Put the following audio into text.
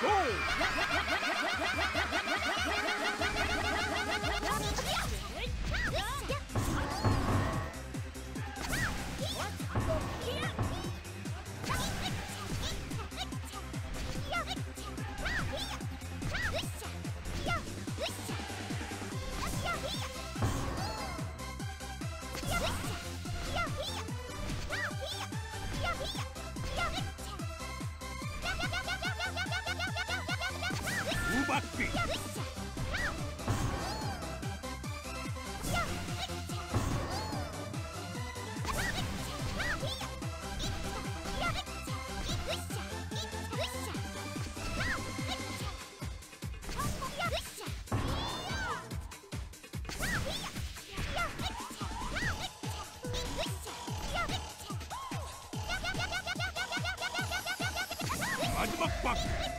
Go! バッピ始まった